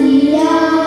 一样。